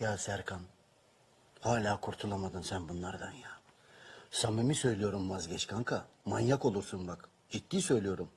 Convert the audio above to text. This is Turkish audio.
Ya Serkan, hala kurtulamadın sen bunlardan ya. Samimi söylüyorum vazgeç kanka. Manyak olursun bak. Ciddi söylüyorum.